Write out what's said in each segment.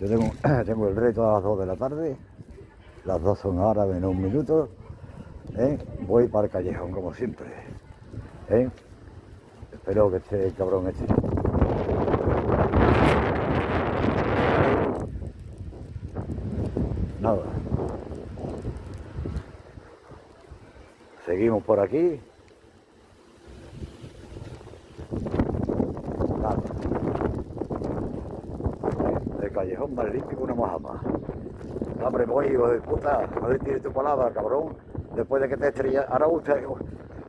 Yo tengo, el reto a las 2 de la tarde, las 2 son ahora menos un minuto, ¿eh? voy para el callejón como siempre. ¿eh? Espero que esté el cabrón este. Nada. Seguimos por aquí. Nada. El callejón más limpio que una mojama. Hombre, voy, hijo de puta. Ver, tiene tu palabra, cabrón. Después de que te estrellas. Ahora usted.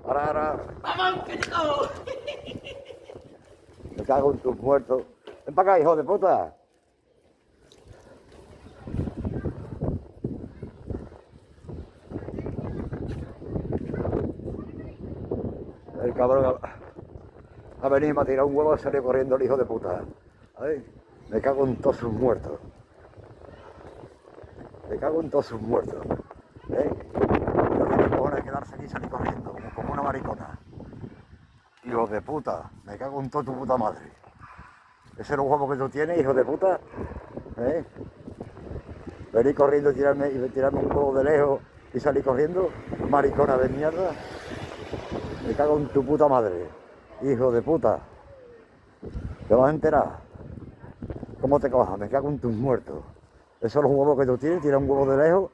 Ahora, ahora. ¡Vamos, que! Me cago en tus muertos. Ven para acá, hijo de puta. El cabrón ha, venido me ha tirado un huevo y salió corriendo el hijo de puta. Ay, me cago en todos sus muertos. Me cago en todos sus muertos. ¿Eh? No tiene cojones quedarse aquí y salir corriendo, como, como una maricona. Hijo de puta, me cago en toda tu puta madre. Ese es el huevo que tú tienes, hijo de puta. ¿Eh? Venir corriendo y tirarme, y tirarme un huevo de lejos y salir corriendo, maricona de mierda. Me cago en tu puta madre, hijo de puta. ¿Te vas a enterar? ¿Cómo te cojas? Me cago en tus muertos. Esos son los huevos que tú tienes, tirar un huevo de lejos,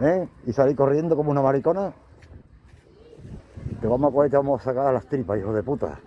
¿eh? Y salir corriendo como una maricona. Te vamos a coger te vamos a sacar las tripas, hijo de puta.